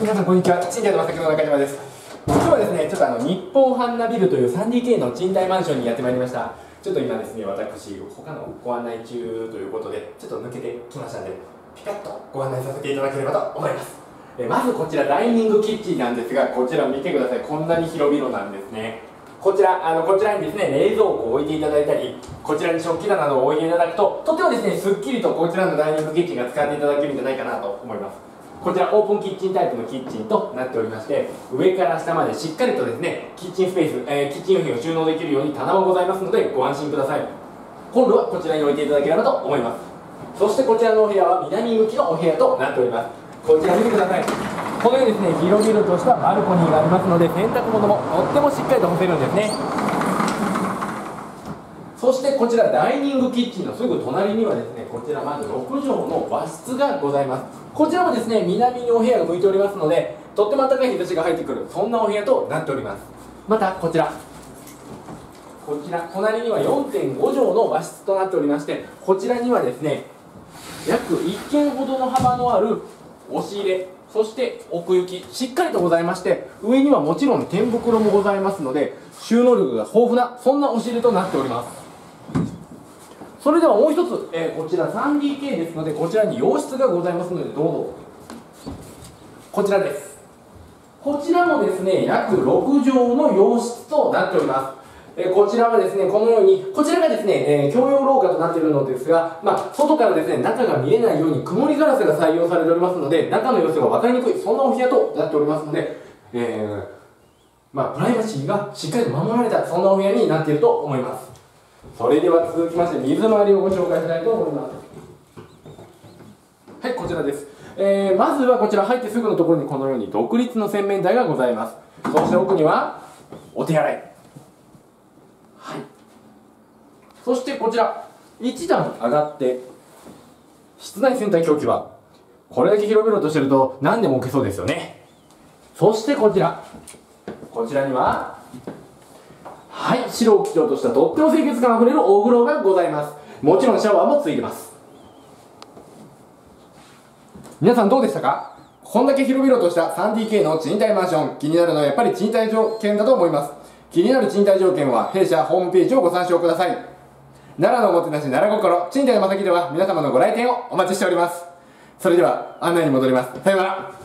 皆さんこんにちは。賃貸の正木の中島です。今日はですねちょっとあの日本ハンナビルという 3DK の賃貸マンションにやってまいりました。ちょっと今ですね私他のご案内中ということでちょっと抜けてきましたんでピカッとご案内させていただければと思います。えまずこちらダイニングキッチンなんですがこちら見てください。こんなに広々なんですね。こちらあのこちらにですね冷蔵庫を置いていただいたりこちらに食器棚などを置いていただくととてもですねすっきりとこちらのダイニングキッチンが使っていただけるんじゃないかなと思います。こちらオープンキッチンタイプのキッチンとなっておりまして上から下までしっかりとですねキッチンスペース、えー、キッチン用品を収納できるように棚もございますのでご安心ください。今度はこちらに置いていただければと思います。そしてこちらのお部屋は南向きのお部屋となっております。こちら見てください。このようにですね広々としたバルコニーがありますので洗濯物もとってもしっかりと干せるんですね。そしてこちらダイニングキッチンのすぐ隣にはですねこちらまず6畳の和室がございます。こちらもですね南にお部屋が向いておりますのでとっても暖かい日差しが入ってくるそんなお部屋となっております。またこちら。こちら隣には4.5畳の和室となっておりましてこちらにはですね約1軒ほどの幅のある押し入れそして奥行きしっかりとございまして上にはもちろん天袋もございますので収納力が豊富なそんな押し入れとなっております。それではもう一つ、えー、こちら 3DK ですのでこちらに洋室がございますのでどうぞ。こちらです。こちらもですね約6畳の洋室となっております。えこちらはですね、このように、こちらがですね、えー、共用廊下となっているのですが、まあ、外からですね、中が見えないように曇りガラスが採用されておりますので、中の様子が分かりにくい、そんなお部屋となっておりますので、えー、まあ、プライバシーがしっかり守られた、そんなお部屋になっていると思います。それでは続きまして水回りをご紹介したいと思いますはいこちらです、えー、まずはこちら入ってすぐのところにこのように独立の洗面台がございます。そして奥にはお手洗い。はい。そしてこちら1段上がって室内洗濯狂気はこれだけ広々としてると何でも置けそうですよね。そしてこちら。こちらにははい白を基調としたとっても清潔感あふれるお風呂がございます。もちろんシャワーもついてます。皆さんどうでしたか？こんだけ広々とした 3DK の賃貸マンション。気になるのはやっぱり賃貸条件だと思います。気になる賃貸条件は弊社ホームページをご参照ください。奈良のおもてなし奈良心。賃貸のまさきでは皆様のご来店をお待ちしております。それでは案内に戻ります。さようなら。